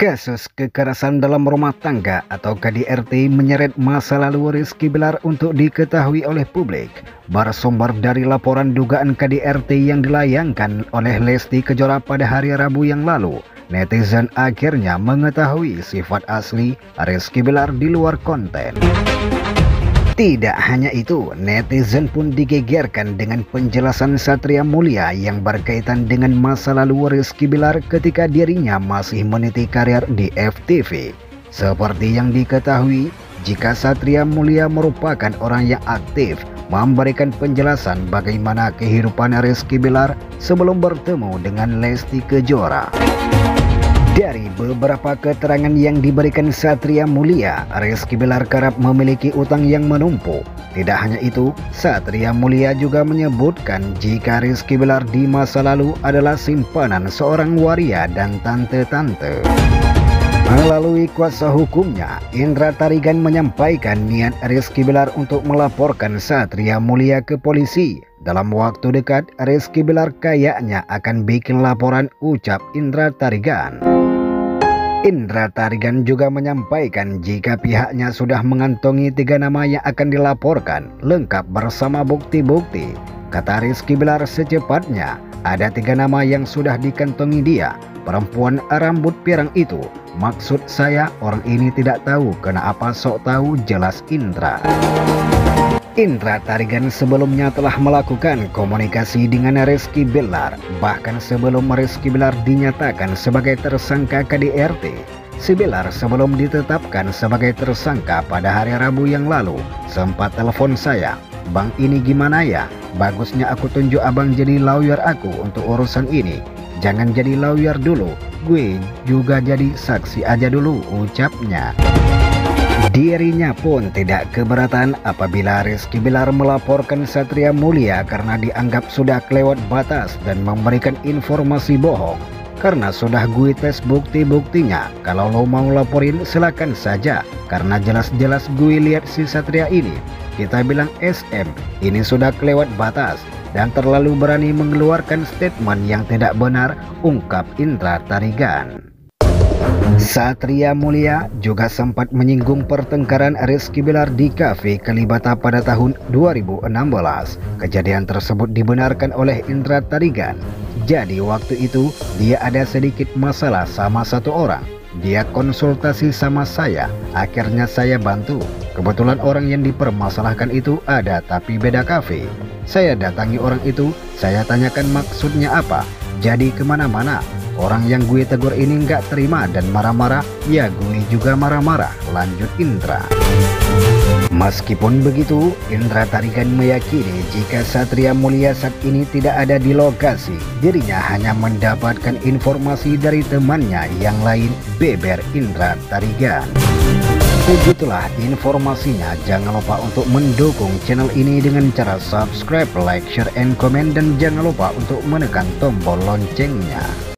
Kasus kekerasan dalam rumah tangga atau KDRT menyeret masa lalu Rizky Bilar untuk diketahui oleh publik. Bersumber dari laporan dugaan KDRT yang dilayangkan oleh Lesti Kejora pada hari Rabu yang lalu, netizen akhirnya mengetahui sifat asli Rizky Bilar di luar konten. Tidak hanya itu, netizen pun digegerkan dengan penjelasan Satria Mulia yang berkaitan dengan masa lalu Rizky Bilar ketika dirinya masih meniti karir di FTV. Seperti yang diketahui, jika Satria Mulia merupakan orang yang aktif memberikan penjelasan bagaimana kehidupan Rizky Bilar sebelum bertemu dengan Lesti Kejora. Dari beberapa keterangan yang diberikan Satria Mulia, Rizky Bilar kerap memiliki utang yang menumpuk. Tidak hanya itu, Satria Mulia juga menyebutkan jika Rizky Bilar di masa lalu adalah simpanan seorang waria dan tante-tante. Melalui kuasa hukumnya, Indra Tarigan menyampaikan niat Rizky Bilar untuk melaporkan Satria Mulia ke polisi. Dalam waktu dekat, Rizky Bilar kayaknya akan bikin laporan ucap Indra Tarigan. Indra Tarigan juga menyampaikan jika pihaknya sudah mengantongi tiga nama yang akan dilaporkan lengkap bersama bukti-bukti. Kata Rizky Bilar secepatnya ada tiga nama yang sudah dikantongi dia. Perempuan rambut pirang itu. Maksud saya orang ini tidak tahu kenapa sok tahu jelas Indra. Indra Tarigan sebelumnya telah melakukan komunikasi dengan Rizky Bilar. Bahkan sebelum Rizky Bilar dinyatakan sebagai tersangka KDRT, si Bilar sebelum ditetapkan sebagai tersangka pada hari Rabu yang lalu sempat telepon saya. Bang ini gimana ya? Bagusnya aku tunjuk abang jadi lawyer aku untuk urusan ini. Jangan jadi lawyer dulu, gue juga jadi saksi aja dulu ucapnya. Dirinya pun tidak keberatan apabila Rizky Bilar melaporkan Satria Mulia karena dianggap sudah kelewat batas dan memberikan informasi bohong. Karena sudah gue tes bukti-buktinya, kalau lo mau laporin silakan saja. Karena jelas-jelas gue lihat si Satria ini, kita bilang SM, ini sudah kelewat batas dan terlalu berani mengeluarkan statement yang tidak benar, ungkap Indra Tarigan. Satria Mulia juga sempat menyinggung pertengkaran Rizky Bilar di kafe Kalibata pada tahun 2016. Kejadian tersebut dibenarkan oleh Indra Tarigan. Jadi waktu itu dia ada sedikit masalah sama satu orang. Dia konsultasi sama saya, akhirnya saya bantu. Kebetulan orang yang dipermasalahkan itu ada tapi beda kafe. Saya datangi orang itu, saya tanyakan maksudnya apa. Jadi ke mana-mana, Orang yang gue tegur ini nggak terima dan marah-marah, ya gue juga marah-marah, lanjut Indra. Meskipun begitu, Indra Tarigan meyakini jika Satria Mulia saat ini tidak ada di lokasi, dirinya hanya mendapatkan informasi dari temannya yang lain, Beber Indra Tarigan. Begitulah informasinya. Jangan lupa untuk mendukung channel ini dengan cara subscribe, like, share, and comment. Dan jangan lupa untuk menekan tombol loncengnya.